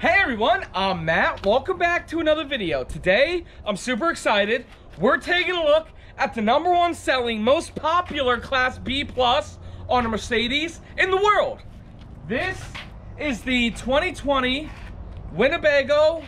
Hey everyone, I'm Matt. Welcome back to another video. Today, I'm super excited. We're taking a look at the number one selling, most popular Class B Plus on a Mercedes in the world. This is the 2020 Winnebago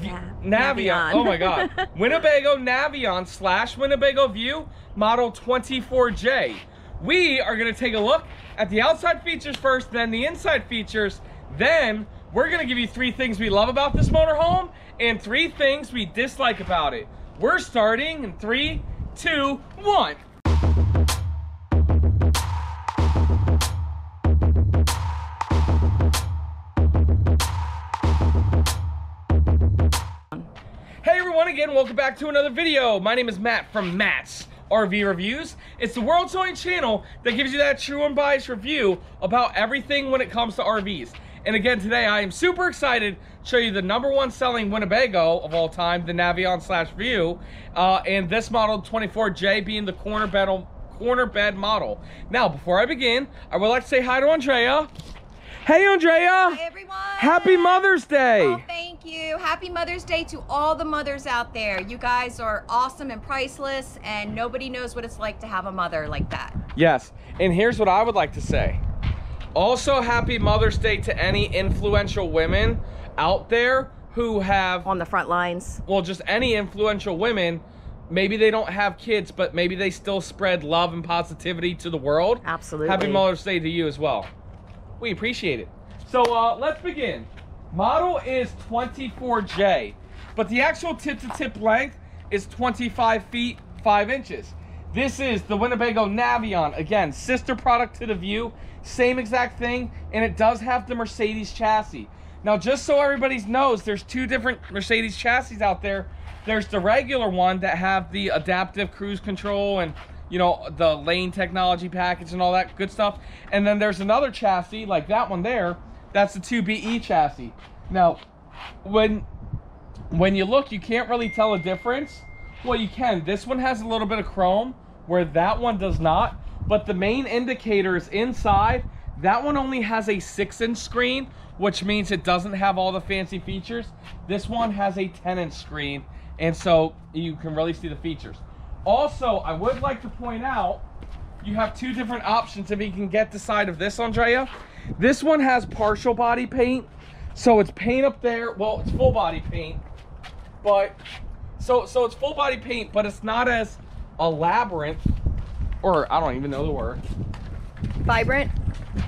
Yeah, Navion. Oh my God. Winnebago Navion slash Winnebago View model 24J. We are going to take a look at the outside features first, then the inside features. Then we're to give you three things we love about this motorhome and three things we dislike about it. We're starting in three, two, one. Hey everyone again, welcome back to another video. My name is Matt from Matt's RV Reviews. It's the world's only channel that gives you that true and unbiased review about everything when it comes to RVs. And again, today I am super excited to show you the number one selling Winnebago of all time, the Navion slash View, uh, and this model 24J being the corner bed, corner bed model. Now, before I begin, I would like to say hi to Andrea. Hey Andrea! Hey everyone! Happy Mother's Day! Oh, thank you. Happy Mother's Day to all the mothers out there. You guys are awesome and priceless, and nobody knows what it's like to have a mother like that. Yes, and here's what I would like to say. Also, happy Mother's Day to any influential women out there who have, On the front lines. well, just any influential women. Maybe they don't have kids, but maybe they still spread love and positivity to the world. Absolutely. Happy Mother's Day to you as well. We appreciate it. So uh, let's begin. Model is 24J, but the actual tip-to-tip length is 25 feet 5 inches. This is the Winnebago Navion. Again, sister product to the View. Same exact thing, and it does have the Mercedes chassis. Now, just so everybody knows, there's two different Mercedes chassis out there. There's the regular one that have the adaptive cruise control and you know, the lane technology package and all that good stuff. And then there's another chassis, like that one there, that's the 2BE chassis. Now, when when you look, you can't really tell a difference. Well, you can. This one has a little bit of chrome, where that one does not. But the main indicator is inside. That one only has a 6-inch screen, which means it doesn't have all the fancy features. This one has a 10-inch screen, and so you can really see the features. Also, I would like to point out, you have two different options if you can get the side of this, Andrea. This one has partial body paint, so it's paint up there. Well, it's full body paint, but so so it's full body paint, but it's not as elaborate, or I don't even know the word. Vibrant?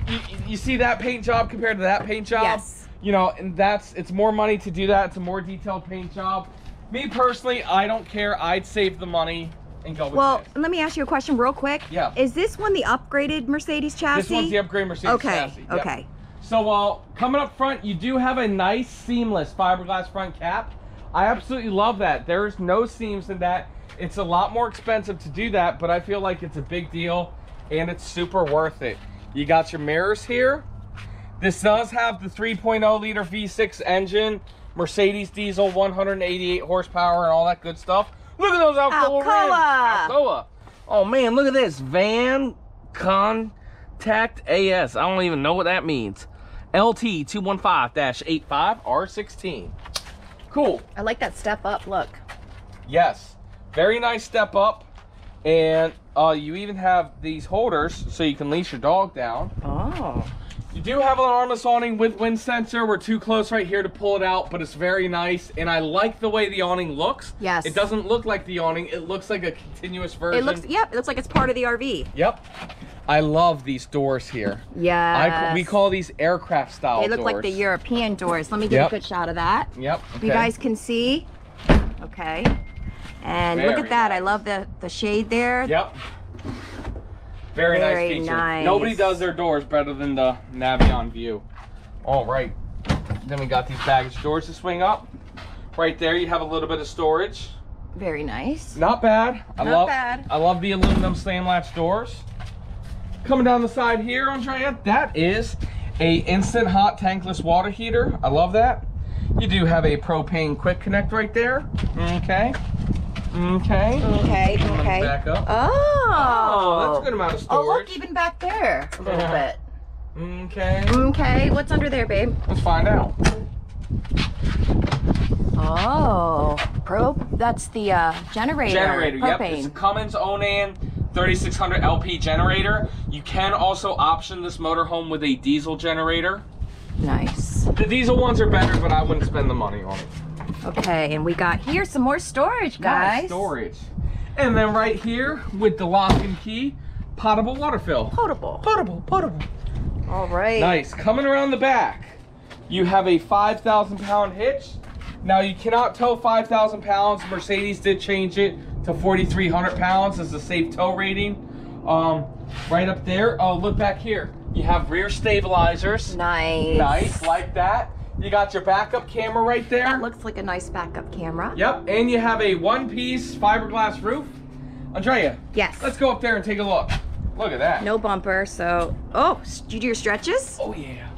You, you see that paint job compared to that paint job? Yes. You know, and that's it's more money to do that. It's a more detailed paint job. Me personally, I don't care. I'd save the money and go with Well, this. let me ask you a question real quick. Yeah. Is this one the upgraded Mercedes chassis? This one's the upgrade Mercedes Okay, chassis. Yep. okay. So uh, coming up front, you do have a nice seamless fiberglass front cap. I absolutely love that. There's no seams in that. It's a lot more expensive to do that, but I feel like it's a big deal and it's super worth it. You got your mirrors here. This does have the 3.0 liter V6 engine, Mercedes diesel, 188 horsepower and all that good stuff. Look at those Alcoa rims. Alcoa. Alcoa. Oh man, look at this. Van Contact AS. I don't even know what that means. LT 215-85R16. Cool. I like that step up. Look. Yes. Very nice step up. And uh, you even have these holders so you can leash your dog down. Oh. You do have an armless awning with wind sensor. We're too close right here to pull it out, but it's very nice. And I like the way the awning looks. Yes. It doesn't look like the awning. It looks like a continuous version. It looks, yep, it looks like it's part of the RV. Yep. I love these doors here. Yeah. We call these aircraft style doors. They look like the. European doors. Let me get Yep. a good shot of that. Yep. You guys can see. Okay. And look at that. I love the, the shade there. Yep. Very, Very nice feature. nice. Nobody does their doors better than the Navion View. All right. Then we got these baggage doors to swing up. Right there, you have a little bit of storage. Very nice. Not bad. I Not love, bad. I love the aluminum slam latch doors. Coming down the side here, on Andrea, that is a instant hot tankless water heater. I love that. You do have a propane quick connect right there. Okay. Okay. Okay, okay. Back up. Oh. Oh, that's a good amount of Oh, look, even back there a little Yeah. bit. Okay. Okay, what's under there, babe? Let's find out. Oh, probe. That's the uh, generator. Generator, yep. It's a Cummins Onan 3600 LP generator. You can also option this motorhome with a diesel generator. Nice. The diesel ones are better, but I wouldn't spend the money on it. Okay, and we got here some more storage, guys. Nice storage. And then right here with the lock and key, potable water fill. Potable. Potable, potable. All right. Nice. Coming around the back, you have a 5,000 pound hitch. Now you cannot tow 5,000 pounds. Mercedes did change it to 4,300 pounds as a safe tow rating. Um, right up there. Oh, look back here. You have rear stabilizers. Nice. Nice, like that. You got your backup camera right there. That looks like a nice backup camera. Yep, and you have a one-piece fiberglass roof. Andrea, Yes. let's go up there and take a look. Look at that. No bumper, so. Oh, did you do your stretches? Oh yeah.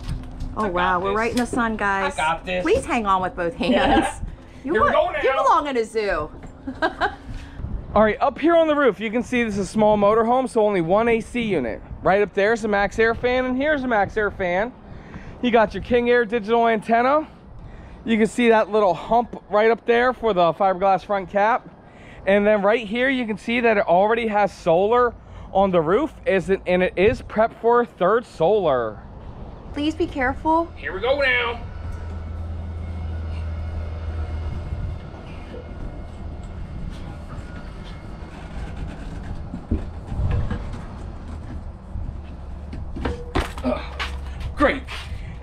Oh, I wow. We're right in the sun, guys. I got this. Please hang on with both hands. Yeah. You, Here go you belong in a zoo. All right, up here on the roof, you can see this is a small motorhome, so only one AC unit. Right up there's a MaxxAir fan, and here's a MaxxAir fan. You got your King Air digital antenna. You can see that little hump right up there for the fiberglass front cap. And then right here, you can see that it already has solar on the roof, is it, and it is prepped for a third solar. Please be careful. Here we go now. Ugh. Great.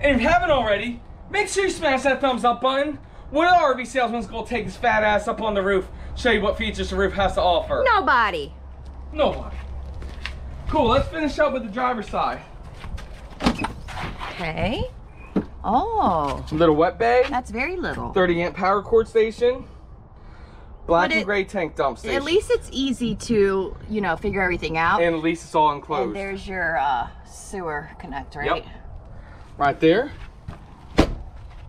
And if you haven't already, make sure you smash that thumbs up button. What other RV salesman's gonna take his fat ass up on the roof, show you what features the roof has to offer? Nobody. Nobody. Cool, let's finish up with the driver's side. Okay. Oh, Little wet bay. that's very little. 30 amp power cord station. Black But and gray tank dump station. At least it's easy to, you know, figure everything out. and at least it's all And enclosed. there's your uh, sewer connect, right? Yep. Right there.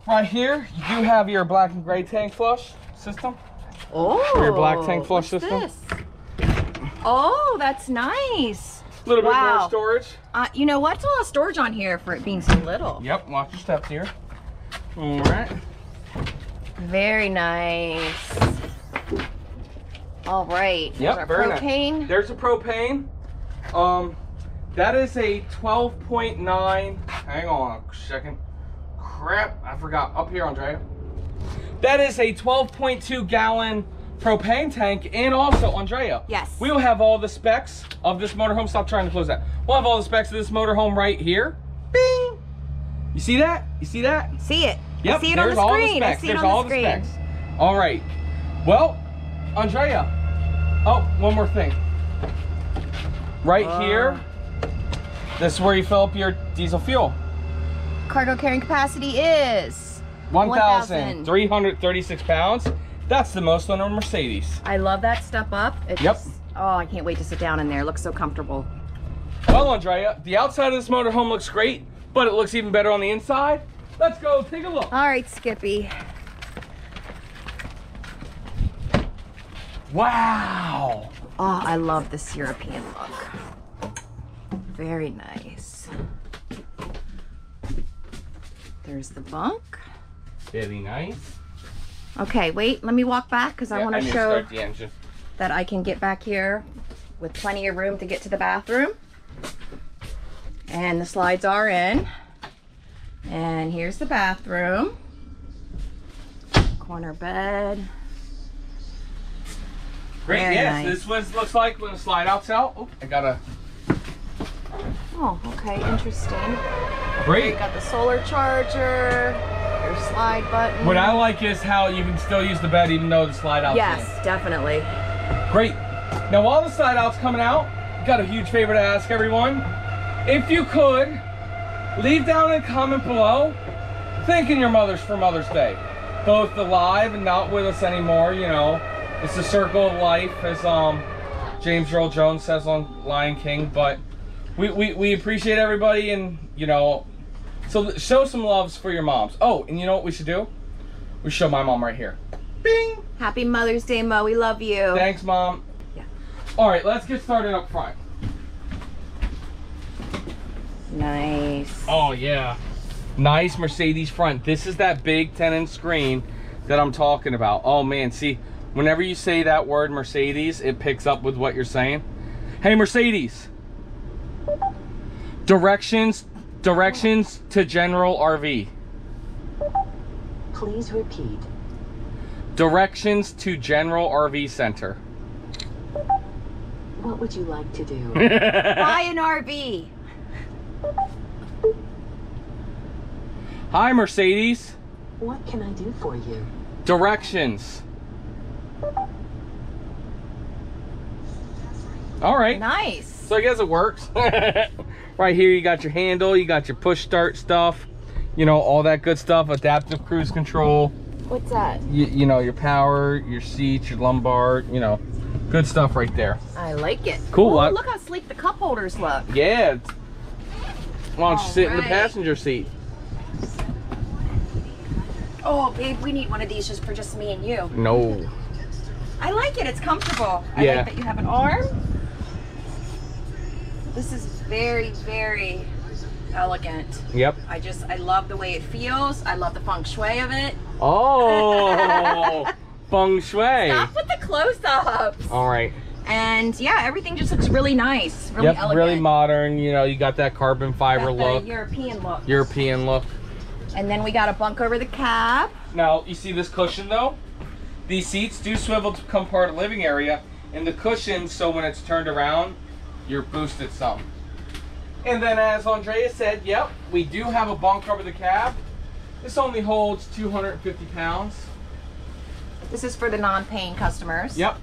Right here, you do have your black and gray tank flush system. Oh. your black tank flush what's system? This? Oh, that's nice. A little bit Wow. more storage. Uh, you know what's a lot of storage on here for it being so little? Yep, watch your steps here. All right. Very nice. All right. Yep, very nice. propane. There's a propane. Um, that is a 12.9. Hang on a second. Crap, I forgot. Up here, Andrea. That is a 12.2 gallon propane tank, and also, Andrea. Yes. We will have all the specs of this motorhome. Stop trying to close that. We'll have all the specs of this motorhome right here. Bing. You see that? You see that? See it. Yep, I see it there's on the all screen. the I specs. see there's it on all the the screen. specs. All right. Well, Andrea. Oh, one more thing. Right Uh. here. This is where you fill up your diesel fuel. Cargo carrying capacity is. 1,336 pounds. That's the most on a Mercedes. I love that step up. It's Yep. just- oh, I can't wait to sit down in there. It looks so comfortable. Well, Andrea, the outside of this motorhome looks great, but it looks even better on the inside. Let's go take a look. All right, Skippy. Wow. Oh, I love this European look. Very nice. There's the bunk. Very nice. Okay, wait, let me walk back because I want to show start the engine. that I can get back here with plenty of room to get to the bathroom. And the slides are in. And here's the bathroom. Corner bed. Great, Very yes. nice. This was looks like when the slide outs out. Oh, I got a Oh, okay, interesting. Great. Got the solar charger, your slide button. What I like is how you can still use the bed even though the slide out's Yes, in. definitely. Great. Now while the slide out's coming out, got a huge favor to ask everyone. If you could, leave down a comment below thanking your mothers for Mother's Day. Both alive and not with us anymore, you know. It's the circle of life, as um James Earl Jones says on Lion King, but we, we, we appreciate everybody and you know so show some loves for your moms. Oh, and you know what we should do? We show my mom right here. Bing! Happy Mother's Day, Mo. We love you. Thanks, Mom. Yeah. All right, let's get started up front. Nice. Oh, yeah. Nice Mercedes front. This is that big 10 inch screen that I'm talking about. Oh man, see, whenever you say that word Mercedes, it picks up with what you're saying. Hey Mercedes. Directions directions to General RV. Please repeat. Directions to General RV Center. What would you like to do? Buy an RV. Hi Mercedes. what can I do for you? Directions. All right. Nice. So I guess it works. right here, you got your handle, you got your push start stuff, you know, all that good stuff, adaptive cruise control, What's that? you, you know, your power, your seats, your lumbar, you know, good stuff right there. I like it. Cool, Oh, what? look how sleek the cup holders look. Yeah. Why don't you sit in the passenger seat? Oh, babe, we need one of these just for just me and you. No. I like it. It's comfortable. I Yeah. like that you have an arm. This is very, very elegant. Yep. I just, I love the way it feels. I love the feng shui of it. Oh, feng shui. Stop with the close-ups. All right. And yeah, everything just looks really nice, really yep, elegant. really modern. You know, you got that carbon fiber look, European look. European look. And then we got a bunk over the cab. Now, you see this cushion though? These seats do swivel to become part of the living area, and the cushion, so when it's turned around, you're boosted some. And then as Andrea said, yep, we do have a bunk over the cab. This only holds 250 pounds. This is for the non-paying customers. Yep.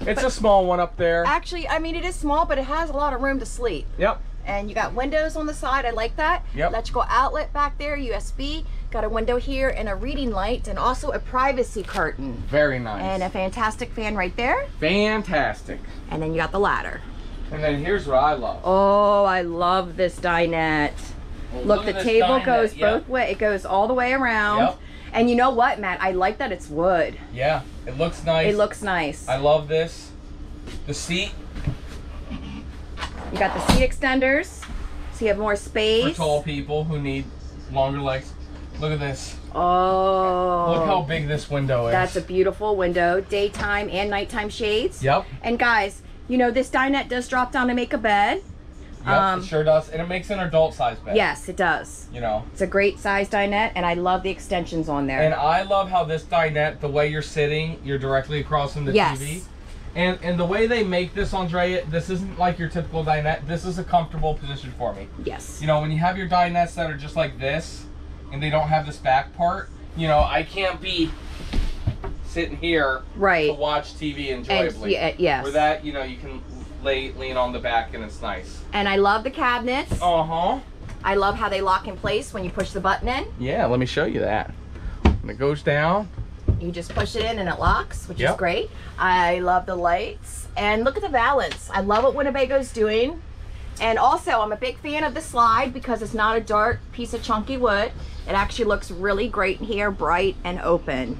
It's a small one up there. Actually, I mean, it is small, but it has a lot of room to sleep. Yep. And you got windows on the side. I like that. Yep. Electrical outlet back there, USB. Got a window here and a reading light and also a privacy curtain. Very nice. And a fantastic fan right there. Fantastic. And then you got the ladder. And then here's what I love. Oh, I love this dinette. Well, Look, at the table dinette. goes Yep. both way. It goes all the way around. Yep. And you know what, Matt? I like that it's wood. Yeah, it looks nice. It looks nice. I love this. The seat You got the seat extenders, so you have more space. for tall people who need longer legs. Look at this. Oh. Look how big this window is. That's a beautiful window, daytime and nighttime shades. Yep. And guys, you know this dinette does drop down to make a bed. Yep, Um, it sure does. And it makes an adult size bed. Yes, it does. You know. It's a great size dinette, and I love the extensions on there. And I love how this dinette, the way you're sitting, you're directly across from the Yes. TV. And and the way they make this, Andrea, this isn't like your typical dinette. This is a comfortable position for me. yes. You know, when you have your dinettes that are just like this, and they don't have this back part, you know, I can't be sitting here Right. to watch TV And enjoyably. yeah, yes. With that, you know, you can lay lean on the back and it's nice. And I love the cabinets. Uh huh. I love how they lock in place when you push the button in. Yeah, let me show you that. When it goes down, You just push it in and it locks, which is great. I love the lights. And look at the balance. I love what Winnebago's doing. And also, I'm a big fan of the slide because it's not a dark piece of chunky wood. It actually looks really great in here, bright and open.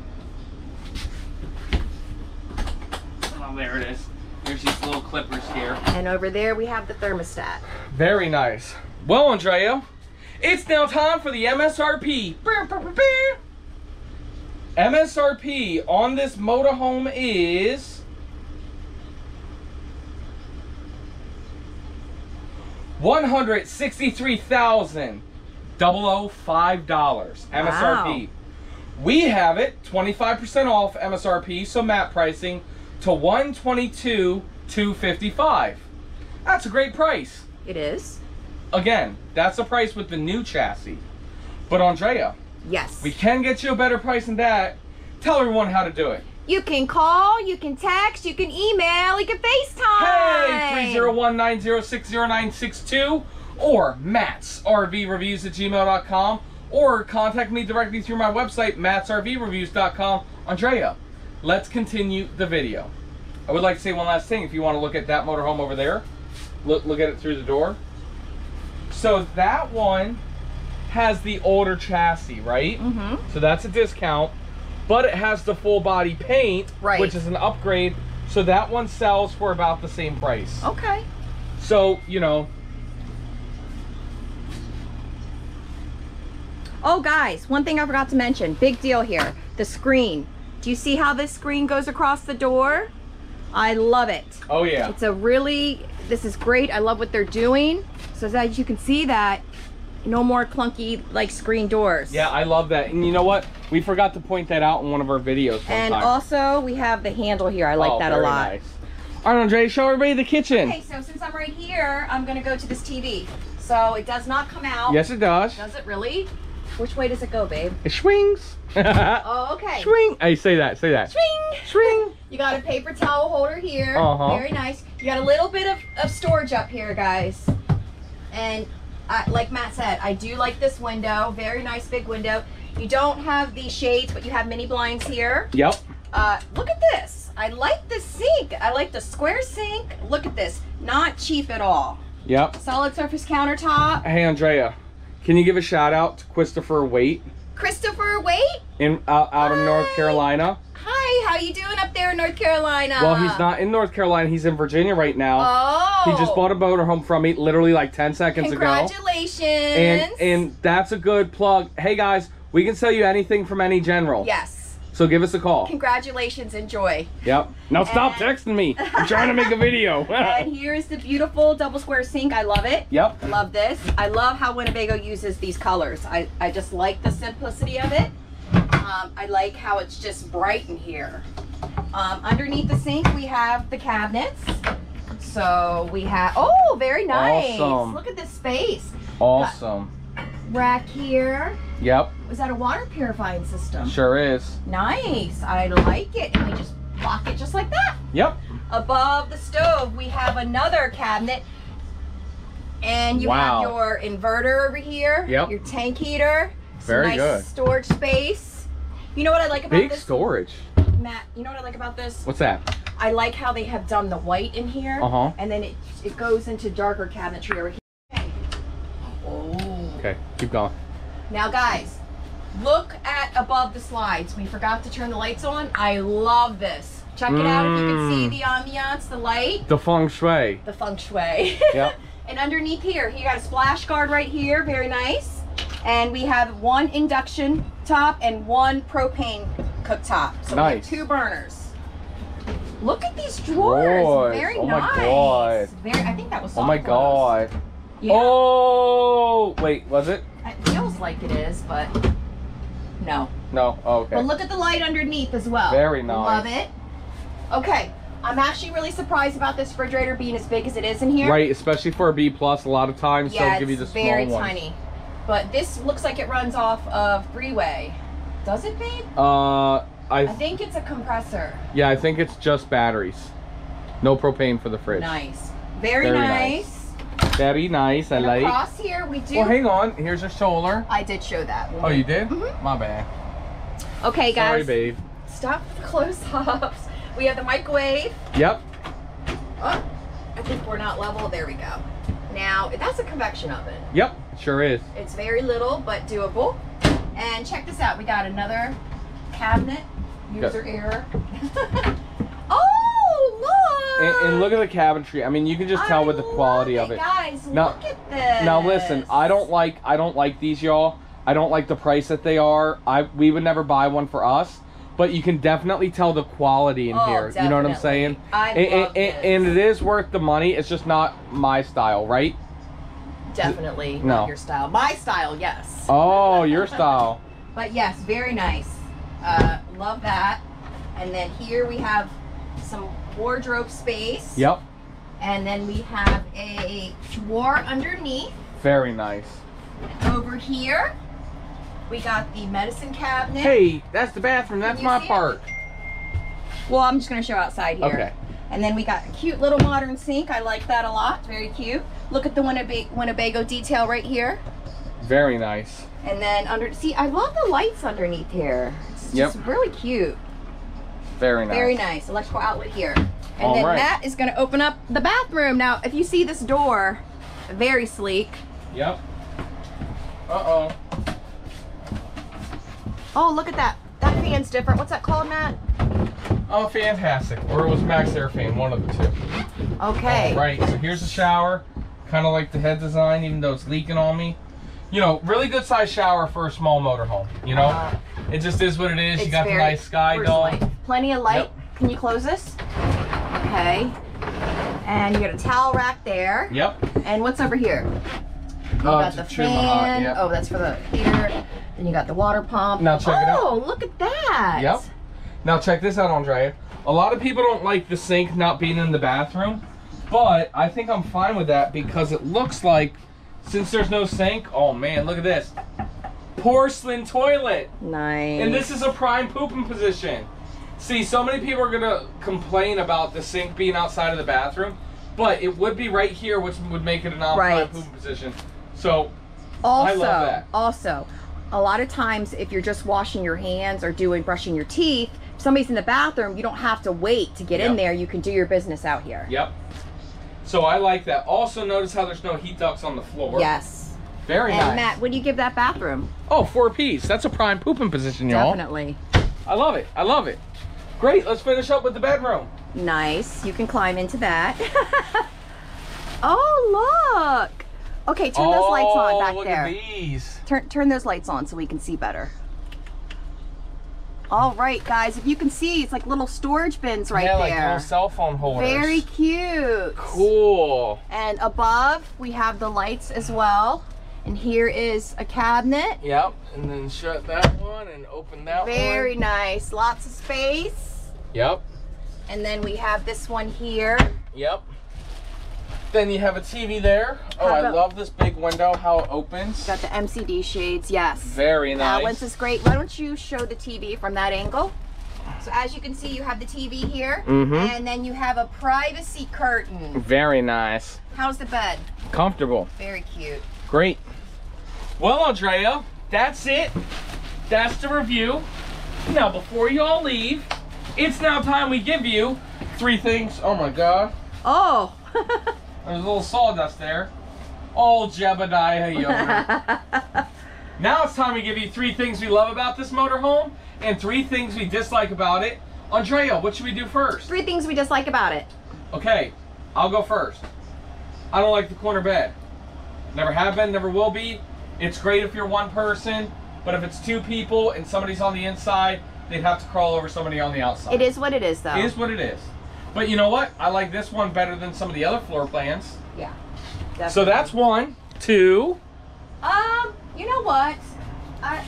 oh, there it is. There's these little clippers here. And over there, we have the thermostat. Very nice. Well, Andrea, it's now time for the MSRP. MSRP on this motorhome is one hundred sixty-three thousand double oh five dollars MSRP. We have it twenty-five percent off MSRP, so map pricing to one twenty-two two fifty-five. That's a great price It is? again, that's the price with the new chassis. But Andrea, Yes. we can get you a better price than that. Tell everyone how to do it. you can call, you can text, you can email, you can FaceTime. Hey, 301-906-0962 or Matt's RV Reviews at gmail.com or contact me directly through my website, mattsrvreviews.com. Andrea, let's continue the video. I would like to say one last thing. If you want to look at that motorhome over there, look, look at it through the door. So that one has the older chassis, right? Mm-hmm. So that's a discount, but it has the full body paint, Right. which is an upgrade. So that one sells for about the same price. Okay. So, you know, Oh, guys, one thing I forgot to mention. Big deal here. the screen. Do you see how this screen goes across the door? I love it. Oh yeah. It's a really, this is great. I love what they're doing. So as you can see that, no more clunky like screen doors. Yeah, I love that. And you know what? We forgot to point that out in one of our videos. And time. also we have the handle here. I like Oh, that a lot. Nice. All right, Andre, show everybody the kitchen. Okay, so since I'm right here, I'm gonna go to this TV. So it does not come out. Yes, it does. Does it really? Which way does it go, babe? It swings. Oh, okay. Swing. Hey, say that. Say that. Swing. Swing. You got a paper towel holder here. Uh-huh. Very nice. You got a little bit of, of storage up here, guys. And I, like Matt said, I do like this window. Very nice big window. You don't have the shades, but you have mini blinds here. Yep. Uh, look at this. I like the sink. I like the square sink. Look at this. Not cheap at all. Yep. Solid surface countertop. Hey, Andrea, can you give a shout out to Christopher Waite Christopher, wait. in out, out of North Carolina? Hi, how you doing up there in North Carolina? Well, he's not in North Carolina. He's in Virginia right now. Oh. He just oh. bought a boat or home from me literally like 10 seconds ago. Congratulations. And and that's a good plug. Hey guys, we can sell you anything from any general. yes. So give us a call. Congratulations. Enjoy. Yep. Now stop texting me. I'm trying to make a video. and here's the beautiful double square sink. I love it. yep. I love this. I love how Winnebago uses these colors. I, I just like the simplicity of it. Um, I like how it's just bright in here. Um, underneath the sink, we have the cabinets. So we have, oh, very nice. Awesome. Look at this space. Awesome. Rack here. Yep. Is that a water purifying system? Sure is. Nice. I like it. And we just lock it just like that. Yep. Above the stove, we have another cabinet. And you Wow. have your inverter over here. Yep. Your tank heater. Very nice good. Storage space. You know what I like about Big this, Big storage. Matt? You know what I like about this? What's that? I like how they have done the white in here. Uh-huh. And then it it goes into darker cabinetry over here. Okay. Keep going. Now, guys, look at above the slides. We forgot to turn the lights on. I love this. Check it out if you can see Mm. the ambiance, the light, The feng shui. the feng shui. Yep. and underneath here, you got a splash guard right here. Very nice. And we have one induction top and one propane cooktop. So we have two burners. Look at these drawers. Drawers. Very Oh my. God. Very. I think that was. Oh my close. Yeah. Oh wait, was it? It feels like it is, but no. No. Oh, okay. But look at the light underneath as well. Very nice. Love it. Okay, I'm actually really surprised about this refrigerator being as big as it is in here. Right, especially for a B plus, a lot of times Yeah, they'll give you the small very ones. tiny. But this looks like it runs off of three-way. Does it, babe? Uh, I, I think it's a compressor. yeah, I think it's just batteries. No propane for the fridge. Nice. Very, Very nice. Very nice. I And like. across here we do. Well, hang on. Here's a shoulder. I did show that. Oh, you did? Mhm. My bad. Okay, guys. Sorry, babe. Stop the close-ups. We have the microwave. Yep. Oh, I think we're not level. There we go. Now, that's a convection oven. Yep. Sure is. It's very little, but doable. And check this out. We got another cabinet. User error. And, and look at the cabinetry. I mean, you can just tell I with the quality of it. Guys, Now- look at this. Now listen, I don't like I don't like these y'all. I don't like the price that they are. I we would never buy one for us, but you can definitely tell the quality in Oh, here. You know what I'm saying? I and, love and, and, and it is worth the money. It's just not my style, right? Definitely No. not your style. My style, yes. Oh, your style. But yes, very nice. Uh, love that. And then here we have some wardrobe space. Yep. And then we have a drawer underneath. Very nice. Over here, we got the medicine cabinet. Hey, that's the bathroom. That's my see it? part. Well, I'm just gonna show outside here. Okay. And then we got a cute little modern sink. I like that a lot. Very cute. Look at the Winnebago, Winnebago detail right here. Very nice. And then under, see, I love the lights underneath here. It's Yep. really cute. Very nice. Very nice. Electrical outlet here. And All then right. Matt is gonna open up the bathroom. Now, if you see this door, very sleek. Yep. Uh oh. Oh, look at that. That fan's different. What's that called, Matt? Oh, fantastic. Or it was MaxxAir Fan, one of the two. Okay. All right, so here's the shower. Kind of like the head design, even though it's leaking on me. you know, really good size shower for a small motorhome. You know, Uh, it just is what it is. You got the nice sky dome. Plenty of light. Yep. Can you close this? Okay. And you got a towel rack there. Yep. And what's over here? You Oh, got the trim the hot, fan. yep. Oh, that's for the heater. Then you got the water pump. Now check it out. Oh, look at that. Yep. Now check this out, Andrea. A lot of people don't like the sink not being in the bathroom, but I think I'm fine with that because it looks like, since there's no sink, oh man, look at this. Porcelain toilet. Nice. And this is a prime pooping position. See, so many people are gonna complain about the sink being outside of the bathroom, but it would be right here, which would make it a non-prime Right. pooping position. So, also, I love that. also, a lot of times if you're just washing your hands or doing brushing your teeth, if somebody's in the bathroom, you don't have to wait to get in there. You can do your business out here. yep. So I like that. Also, notice how there's no heat ducts on the floor. Yes. Very And nice. Matt, what do you give that bathroom? Oh, four piece. That's a prime pooping position, y'all. Definitely. I love it. I love it. Great. Let's finish up with the bedroom. Nice. You can climb into that. oh, look. Okay, turn those lights on Oh, back look there. at these. Turn turn those lights on so we can see better. All right, guys. If you can see, it's like little storage bins right yeah, like there. little cell phone holders. Very cute. cool. And above, we have the lights as well. And here is a cabinet. Yep. And then shut that one and open that Very one. Very nice. Lots of space. Yep. And then we have this one here. Yep. Then you have a TV there. Oh, I love this big window, how it opens. Got the MCD shades. Yes. Very nice. Balance is great. Why don't you show the TV from that angle? So as you can see, you have the TV here. mm -hmm. And then you have a privacy curtain. Very nice. How's the bed? Comfortable. Very cute. Great. Well, Andrea, that's it. That's the review. Now, before you all leave, it's now time we give you three things. Oh my god. Oh. There's a little sawdust there. Oh, Jebediah Yoder. now it's time we give you three things we love about this motorhome and three things we dislike about it. Andrea, what should we do first? Three things we dislike about it. Okay, I'll go first. I don't like the corner bed. Never have been, never will be. It's great if you're one person, but if it's two people and somebody's on the inside, they'd have to crawl over somebody on the outside. It is what it is, though. It is what it is. But you know what? I like this one better than some of the other floor plans. Yeah. So that's one. Two. Um, you know what? I,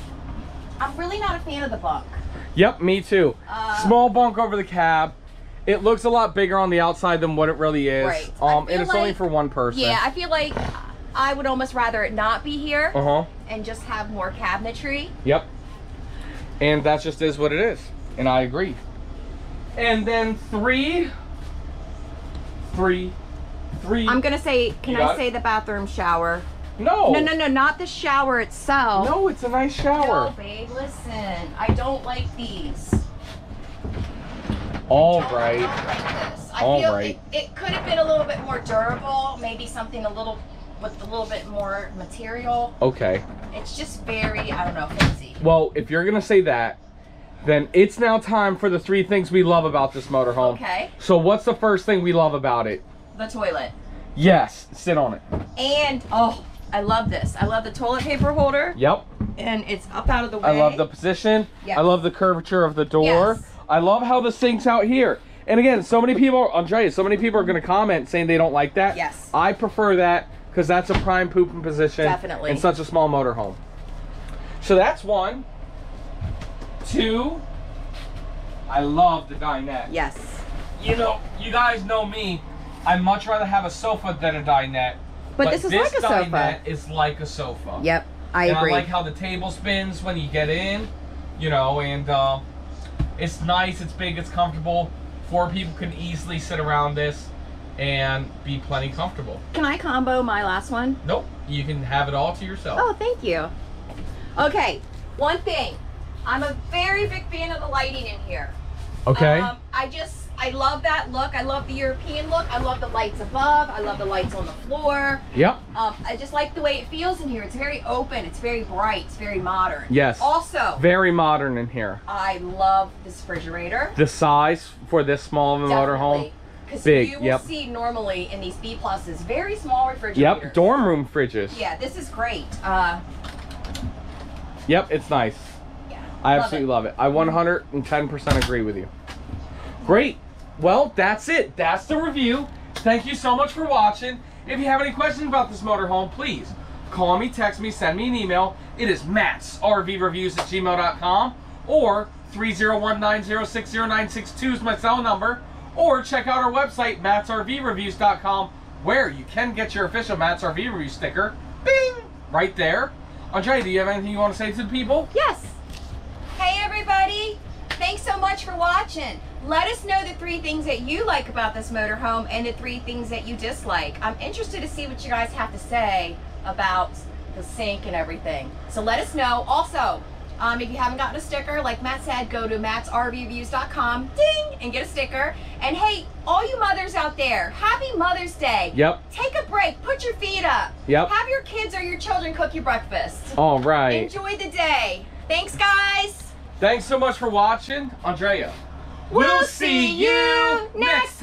I'm really not a fan of the bunk. Yep, me too. Uh, Small bunk over the cab. It looks a lot bigger on the outside than what it really is. Right. Um, and it's only for one person. Yeah, I feel like I would almost rather it not be here Uh huh. and just have more cabinetry. Yep. And that just is what it is. And I agree. And then three. Three. Three. I'm gonna say, can I got it? say the bathroom shower? no. No, no, no, not the shower itself. No, it's a nice shower. No, babe, listen. I don't like these. All Don't- right. like this. I All feel right. it, it could have been a little bit more durable, maybe something a little with a little bit more material. Okay. It's just very, I don't know, fancy. Well, if you're gonna say that, then it's now time for the three things we love about this motorhome. Okay. So what's the first thing we love about it? The toilet. Yes, sit on it. And oh, I love this. I love the toilet paper holder, Yep. and it's up out of the way. I love the position. Yes. I love the curvature of the door. Yes. I love how the sink's out here. And again, so many people, Andrea, so many people are going to comment saying they don't like that. Yes. I prefer that because that's a prime pooping position. Definitely. In such a small motorhome. So that's one. Two. I love the dinette. Yes. You know, you guys know me. I'd much rather have a sofa than a dinette. But this is like a sofa. dinette is like a sofa. Yep. I and agree. I like how the table spins when you get in, you know, and uh, it's nice, it's big, it's comfortable. Four people can easily sit around this and be plenty comfortable. Can I combo my last one? Nope, you can have it all to yourself. Oh, thank you. Okay, one thing. I'm a very big fan of the lighting in here. okay. Um, I just, I love that look. I love the European look. I love the lights above. I love the lights on the floor. yep. Um, I just like the way it feels in here. It's very open. It's very bright. It's very modern. Yes. Also, Very modern in here. I love this refrigerator. The size for this small of a motorhome, Definitely. Because you will yep. see normally in these B pluses, very small refrigerators. Yep, dorm room fridges. Yeah, this is great. Uh, Yep, it's nice. yeah. I love absolutely it. love it. I 110% agree with you. Great. Well, that's it. That's the review. Thank you so much for watching. If you have any questions about this motorhome, please call me, text me, send me an email. It is mattsrvreviews at gmail.com or 301-906-0962 is my cell number. Or check out our website, mattsrvreviews.com, where you can get your official Matt's RV Review sticker. Bing! Right there. Andrea, do you have anything you want to say to the people? Yes. Hey everybody. Thanks so much for watching. Let us know the three things that you like about this motorhome and the three things that you dislike. I'm interested to see what you guys have to say about the sink and everything. So let us know. Also, um, if you haven't gotten a sticker, like Matt said, go to mattsrvreviews.com, ding, and get a sticker. And hey, all you mothers out there, happy Mother's Day. Yep. Take a break, put your feet up. Yep. Have your kids or your children cook you breakfast. All right. Enjoy the day. Thanks, guys. Thanks so much for watching, Andrea. We'll see you next